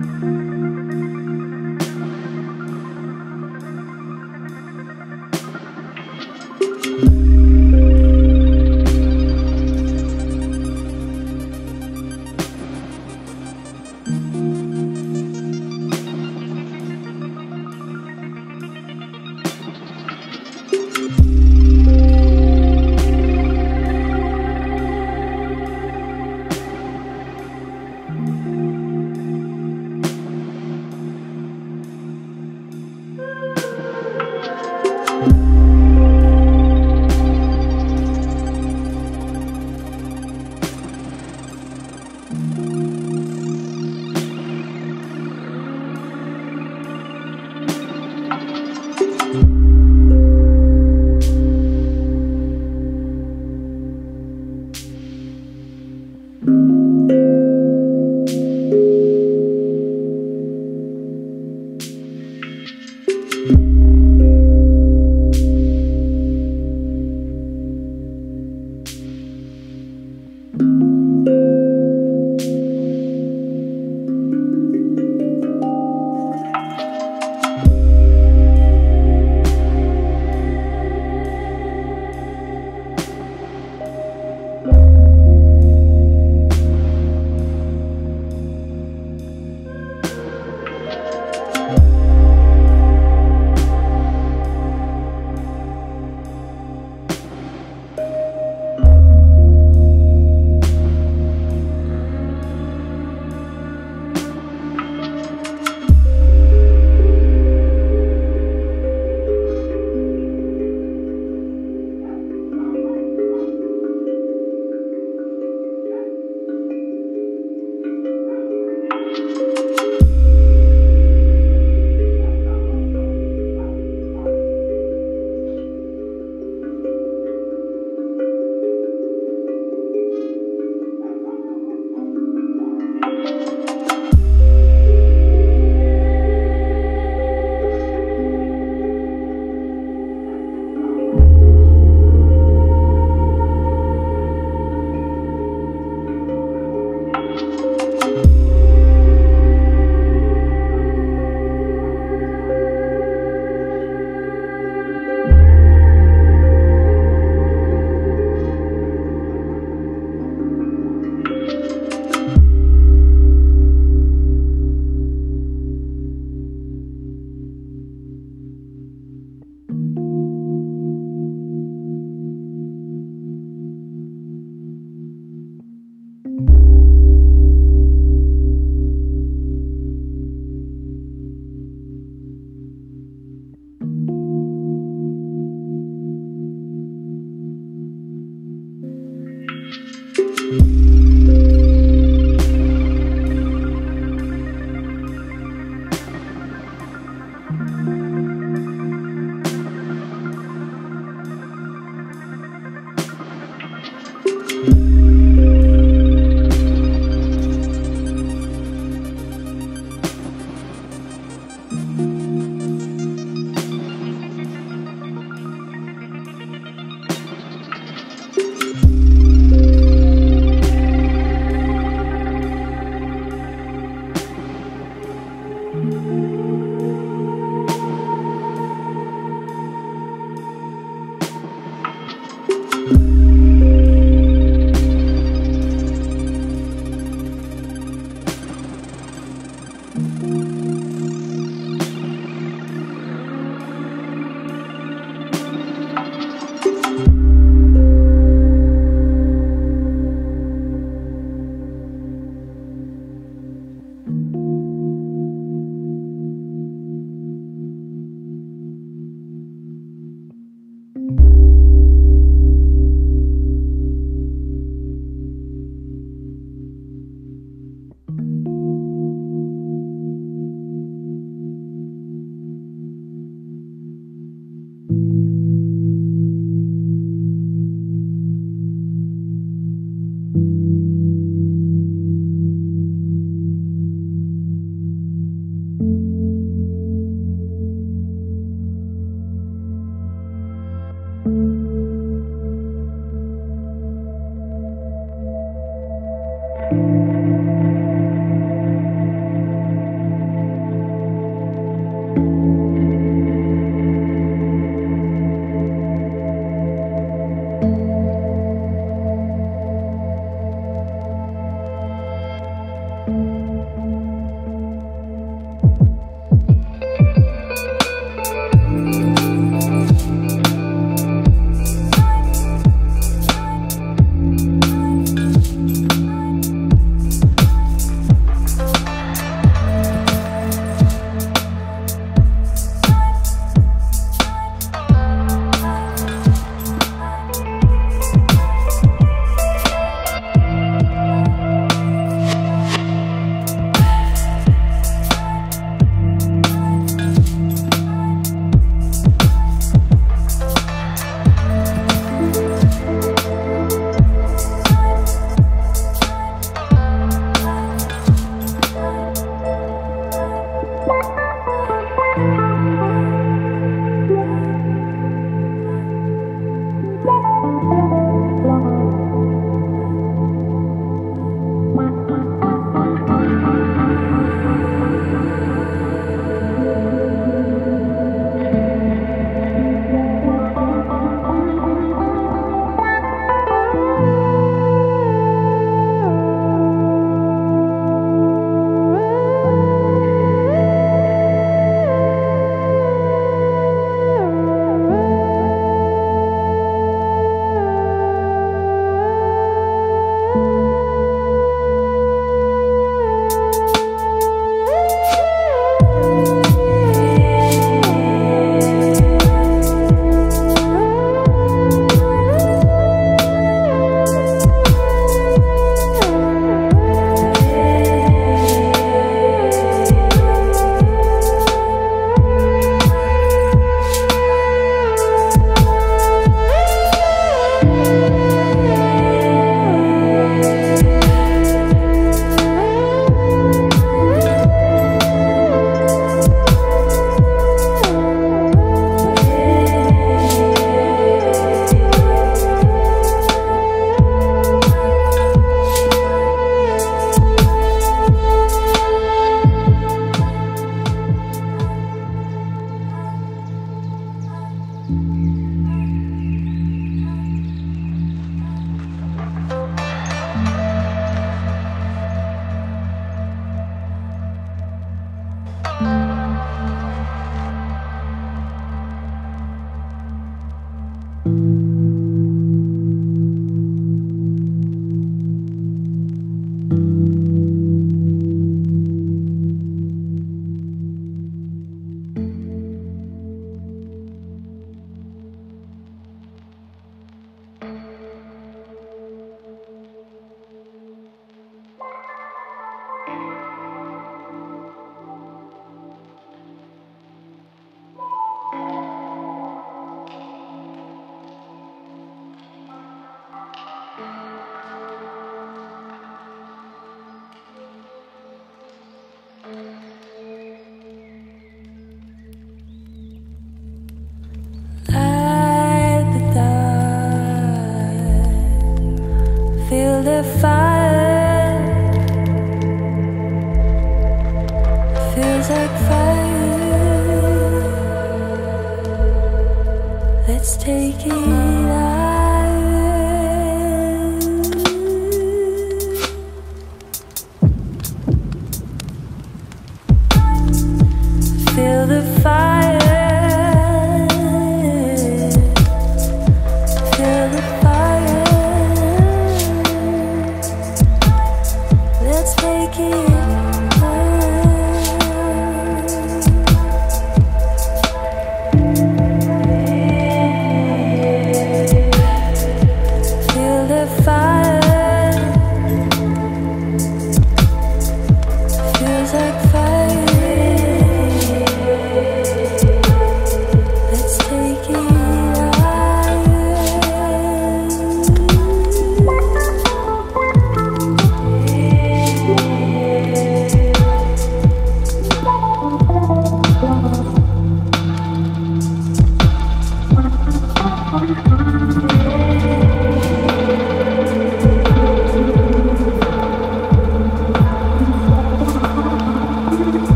Música